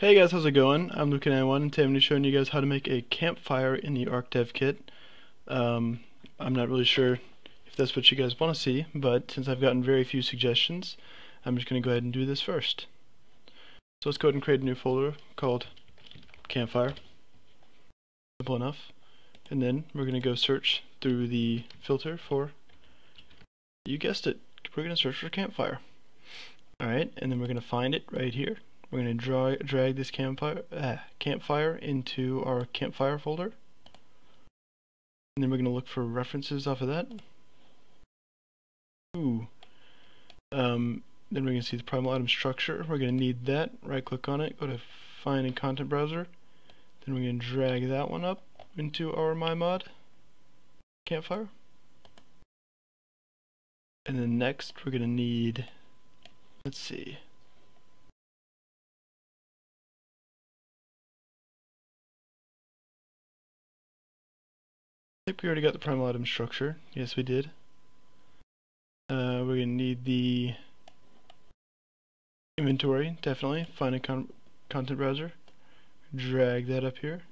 Hey guys, how's it going? I'm Luke91 and today I'm going to be showing you guys how to make a campfire in the Ark Dev kit. Um, I'm not really sure if that's what you guys want to see, but since I've gotten very few suggestions, I'm just going to go ahead and do this first. So let's go ahead and create a new folder called campfire. Simple enough. And then we're going to go search through the filter for, you guessed it, we're going to search for campfire. Alright, and then we're going to find it right here. We're going to drag this campfire, uh, campfire into our campfire folder. And then we're going to look for references off of that. Ooh. Um, then we're going to see the primal item structure. We're going to need that. Right click on it, go to find in content browser. Then we're going to drag that one up into our MyMod campfire. And then next we're going to need, let's see, Think we already got the primal item structure. Yes, we did. Uh, we're going to need the inventory, definitely. Find a con content browser. Drag that up here.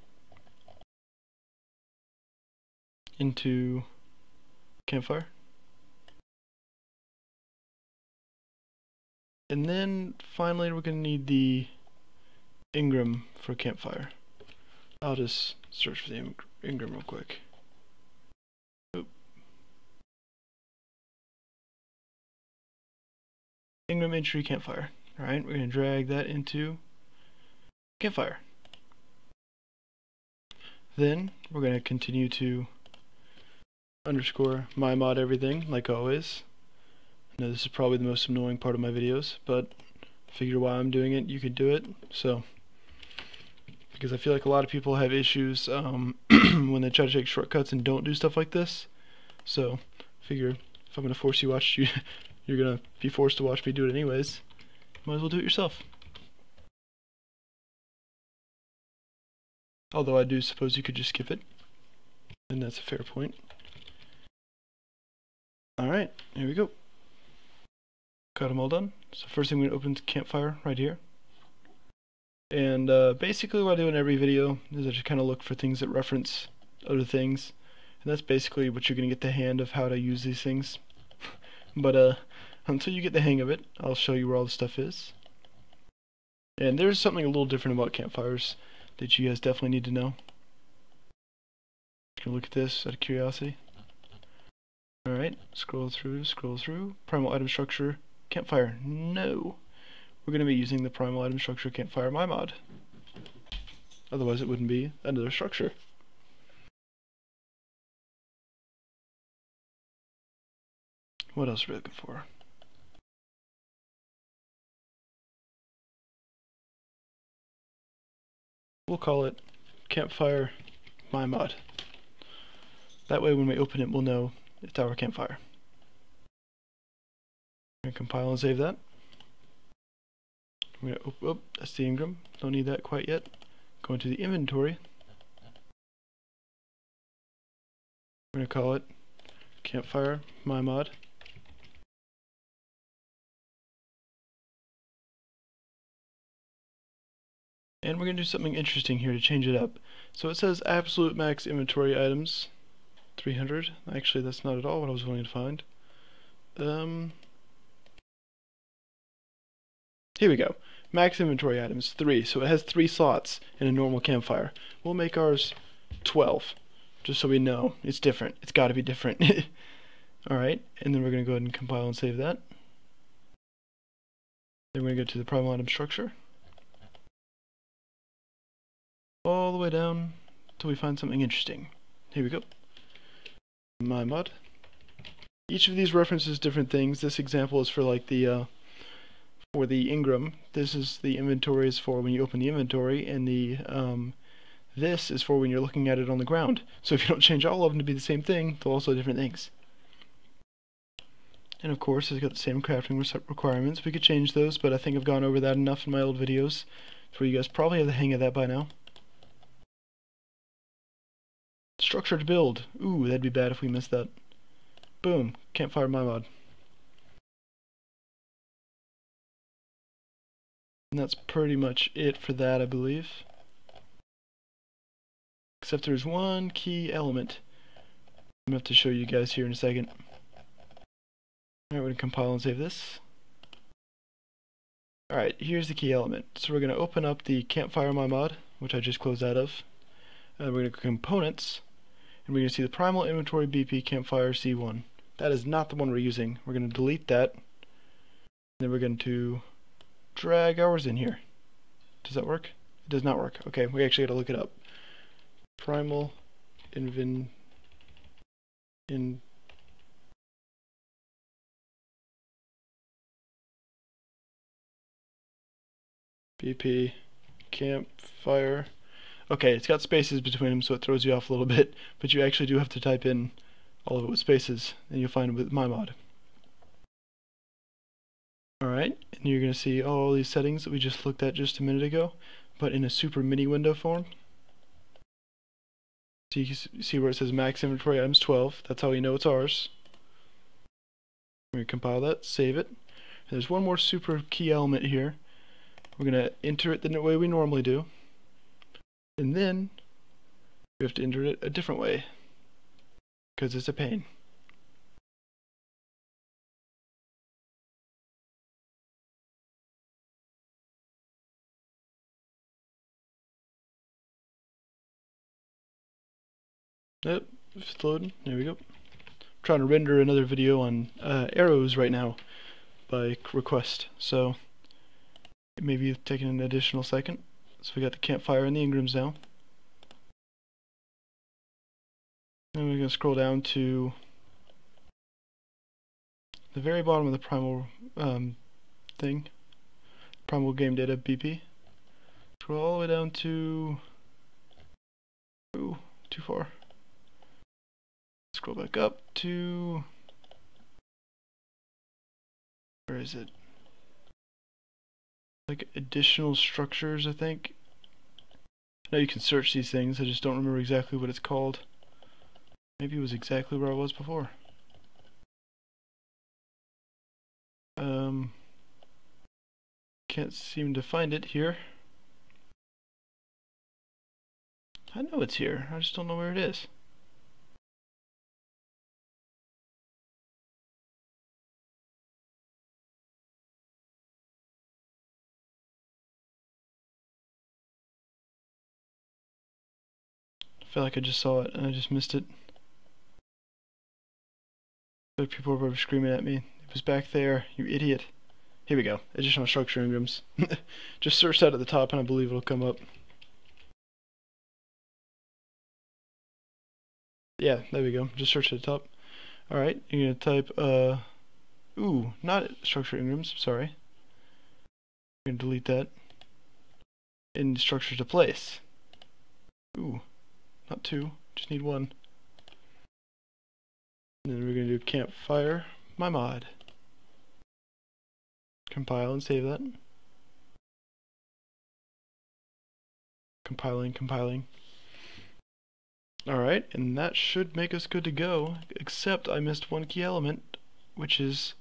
Into Campfire. And then finally we're going to need the Engram for Campfire. I'll just search for the Engram real quick. Engram entry campfire. Alright, we're going to drag that into campfire. Then we're going to continue to underscore my mod everything like always. I know this is probably the most annoying part of my videos, but figure why I'm doing it, you could do it. So, because I feel like a lot of people have issues um, when they try to take shortcuts and don't do stuff like this. So, figure if I'm going to force you watch you you're gonna be forced to watch me do it anyways. Might as well do it yourself. Although I do suppose you could just skip it. And that's a fair point. Alright, here we go. Got them all done. So first thing to open Campfire right here. And uh, basically what I do in every video is I just kind of look for things that reference other things. And that's basically what you're going to get the hand of how to use these things. but uh, until you get the hang of it, I'll show you where all the stuff is. And there's something a little different about campfires that you guys definitely need to know. Can look at this out of curiosity. Alright, scroll through, scroll through. Primal item structure, campfire. No! We're going to be using the primal item structure campfire my mod. Otherwise it wouldn't be another structure. What else are we looking for? We'll call it campfire my mod. That way when we open it we'll know it's our campfire. To compile and save that. I'm to, oh, oh, that's the Engram. Don't need that quite yet. Go into the inventory. I'm to call it campfire my mod. And we're going to do something interesting here to change it up. So it says absolute max inventory items, 300. Actually, that's not at all what I was wanting to find. Um, here we go. Max inventory items, 3. So it has 3 slots in a normal campfire. We'll make ours 12, just so we know it's different. It's got to be different. Alright, and then we're going to go ahead and compile and save that. Then we're going to go to the primal item structure the way down till we find something interesting. Here we go. My mod. Each of these references different things. This example is for like the uh, for the Engram. This is the inventory is for when you open the inventory, and the um, this is for when you're looking at it on the ground. So if you don't change all of them to be the same thing, they'll also different things. And of course, it's got the same crafting requirements. We could change those, but I think I've gone over that enough in my old videos, so you guys probably have the hang of that by now. Structured build. Ooh, that'd be bad if we missed that. Boom. Campfire my mod. And that's pretty much it for that, I believe. Except there's one key element I'm going to have to show you guys here in a second. Alright, we're going to compile and save this. Alright, here's the key element. So we're going to open up the campfire my mod, which I just closed out of. And we're going to go components, and we're going to see the primal inventory BP campfire C1. That is not the one we're using. We're going to delete that. And then we're going to drag ours in here. Does that work? It does not work. Okay, we actually got to look it up. Primal invin in BP campfire. Okay, it's got spaces between them, so it throws you off a little bit, but you actually do have to type in all of it with spaces, and you'll find it with my mod. Alright, and you're going to see all these settings that we just looked at just a minute ago, but in a super mini window form. So you see where it says max inventory items 12, that's how you know it's ours. We compile that, save it. And there's one more super key element here. We're going to enter it the way we normally do. And then we have to enter it a different way because it's a pain. Yep, it's loading. There we go. I'm trying to render another video on uh, arrows right now by request, so maybe taking an additional second. So we got the campfire and the Engrams now. And we're going to scroll down to the very bottom of the primal um, thing, primal game data BP. Scroll all the way down to, ooh, too far. Scroll back up to, where is it? Like additional structures, I think. I know you can search these things, I just don't remember exactly what it's called. Maybe it was exactly where I was before. Um, can't seem to find it here. I know it's here, I just don't know where it is. Feel like I just saw it and I just missed it. Like people were screaming at me. It was back there, you idiot. Here we go. Additional structure engrams. just search that at the top and I believe it'll come up. Yeah, there we go. Just search at the top. Alright, you're gonna type uh ooh, not structure engrams, sorry. You're gonna delete that. In structure to place. Ooh. Not two, just need one. And then we're going to do campfire, my mod. Compile and save that. Compiling, compiling. Alright, and that should make us good to go, except I missed one key element, which is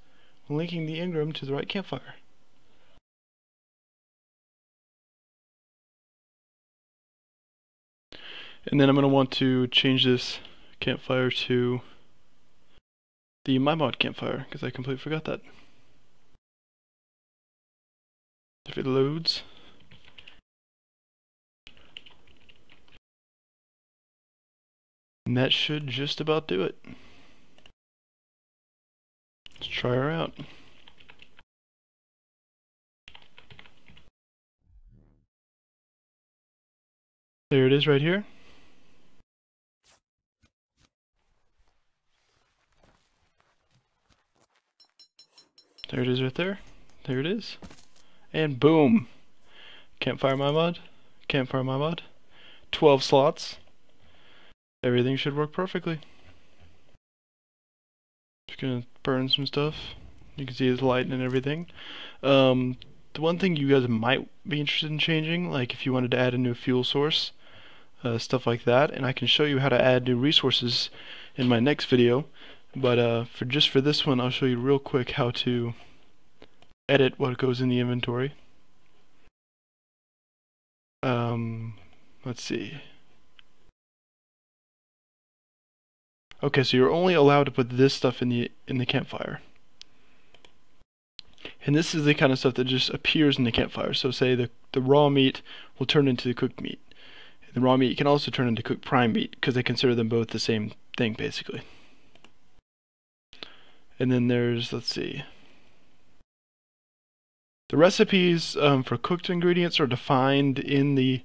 linking the Engram to the right campfire. And then I'm going to want to change this campfire to the MyMod campfire, because I completely forgot that. If it loads. And that should just about do it. Let's try her out. There it is right here. There it is right there. There it is. And boom! Campfire my mod. Campfire my mod. 12 slots. Everything should work perfectly. Just gonna burn some stuff. You can see it's light and everything. Um, the one thing you guys might be interested in changing, like if you wanted to add a new fuel source, uh, stuff like that, and I can show you how to add new resources in my next video. But uh, for just for this one, I'll show you real quick how to edit what goes in the inventory. Um, let's see. Okay, so you're only allowed to put this stuff in the in the campfire. And this is the kind of stuff that just appears in the campfire. So say the, the raw meat will turn into the cooked meat. The raw meat can also turn into cooked prime meat because they consider them both the same thing basically. And then there's, let's see. The recipes um, for cooked ingredients are defined in the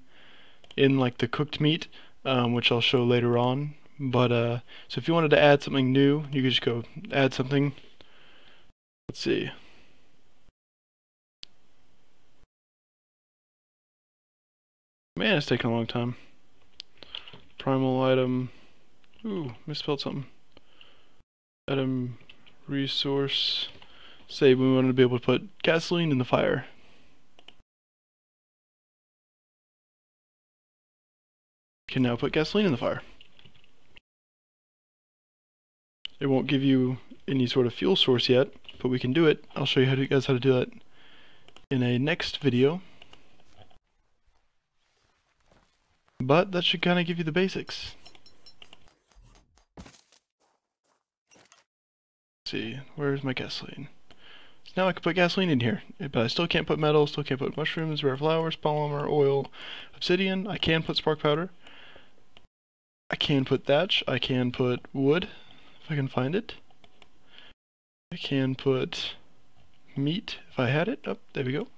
in like the cooked meat, um, which I'll show later on. But uh, so if you wanted to add something new, you could just go add something. Let's see. Man, it's taking a long time. Primal item. Ooh, misspelled something. Item resource. Say we wanted to be able to put gasoline in the fire. Can now put gasoline in the fire. It won't give you any sort of fuel source yet, but we can do it. I'll show you how to, guys how to do that in a next video. But that should kind of give you the basics. See, where's my gasoline? So now I can put gasoline in here, but I still can't put metal, still can't put mushrooms, rare flowers, polymer, oil, obsidian. I can put spark powder. I can put thatch. I can put wood, if I can find it. I can put meat, if I had it. Oh, there we go.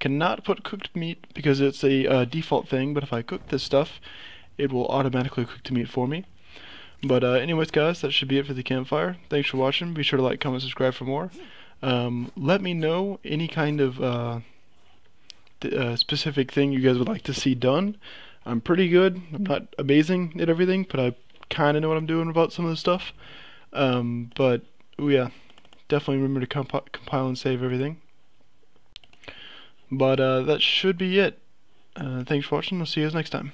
Cannot put cooked meat because it's a uh, default thing, but if I cook this stuff, it will automatically cook the meat for me. But uh, anyways, guys, that should be it for the campfire. Thanks for watching. Be sure to like, comment, subscribe for more. Um, let me know any kind of uh, uh, specific thing you guys would like to see done. I'm pretty good. I'm not amazing at everything, but I kind of know what I'm doing about some of the stuff. Um, but oh yeah, definitely remember to comp compile and save everything. But uh, that should be it. Uh, thanks for watching. I'll see you guys next time.